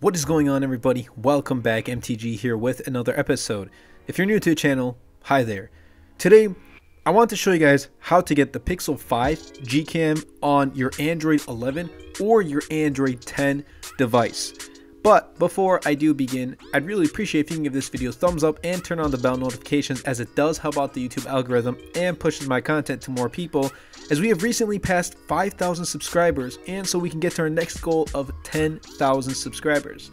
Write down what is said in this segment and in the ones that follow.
What is going on, everybody? Welcome back. MTG here with another episode. If you're new to the channel, hi there. Today, I want to show you guys how to get the Pixel 5 Gcam on your Android 11 or your Android 10 device. But before I do begin, I'd really appreciate if you can give this video a thumbs up and turn on the bell notifications as it does help out the YouTube algorithm and pushes my content to more people as we have recently passed 5,000 subscribers and so we can get to our next goal of 10,000 subscribers.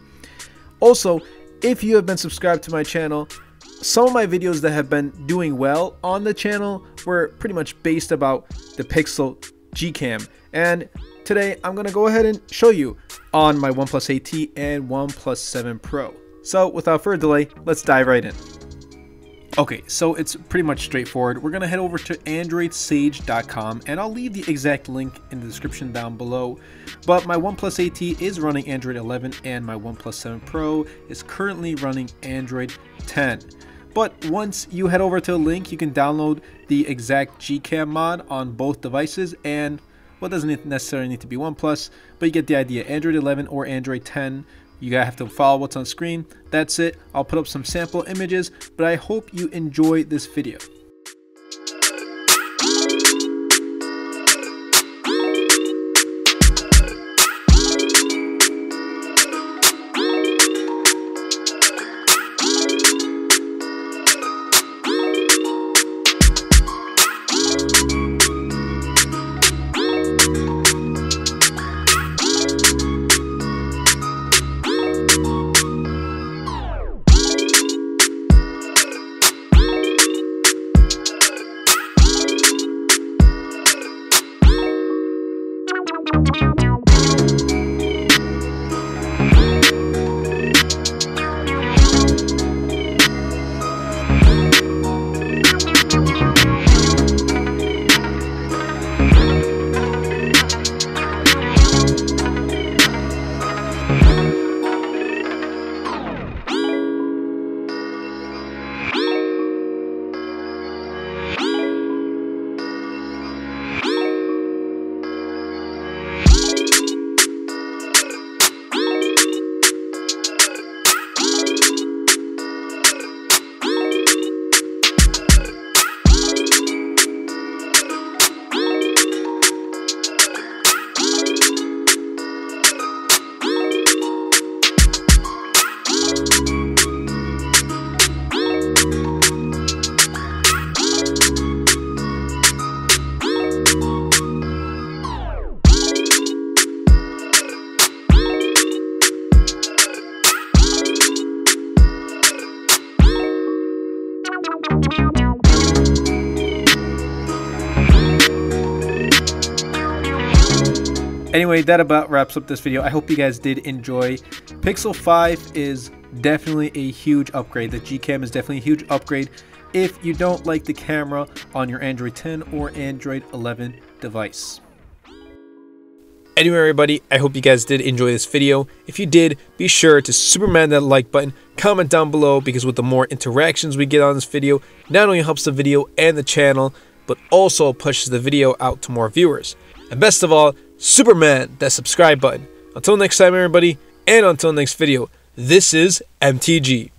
Also, if you have been subscribed to my channel, some of my videos that have been doing well on the channel were pretty much based about the Pixel Gcam and today I'm going to go ahead and show you on my OnePlus 8T and OnePlus 7 Pro. So without further delay, let's dive right in. Okay, so it's pretty much straightforward. We're gonna head over to androidsage.com and I'll leave the exact link in the description down below. But my OnePlus 8T is running Android 11 and my OnePlus 7 Pro is currently running Android 10. But once you head over to the link, you can download the exact Gcam mod on both devices and well, it doesn't necessarily need to be OnePlus, but you get the idea. Android 11 or Android 10 you gotta have to follow what's on screen. That's it. I'll put up some sample images, but I hope you enjoy this video. Anyway, that about wraps up this video. I hope you guys did enjoy. Pixel 5 is definitely a huge upgrade. The Gcam is definitely a huge upgrade if you don't like the camera on your Android 10 or Android 11 device. Anyway, everybody, I hope you guys did enjoy this video. If you did, be sure to superman that like button, comment down below, because with the more interactions we get on this video, not only helps the video and the channel, but also pushes the video out to more viewers. And best of all, Superman that subscribe button. Until next time, everybody, and until next video, this is MTG.